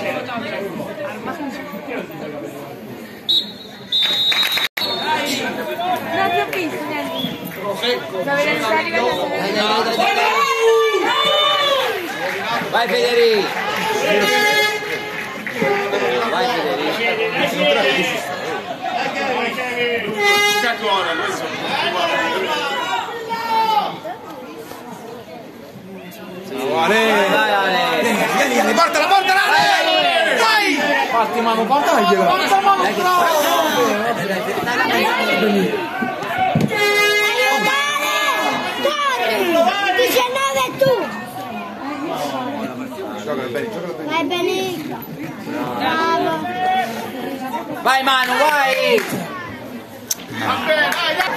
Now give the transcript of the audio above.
Non ti ho visto, Nelly. Dove sta arrivando? Vai Federico! Vai Federico! Cacona, questo Vai, vai, vai. Vieni, vieni, porta Fatti mano, portala gliela. Porta mano, bravo! Corri! 19 tu! Giocala bene, giocala bene. Vai Benito! Bravo! Vai Manu, vai! Vabbè, dai, dai.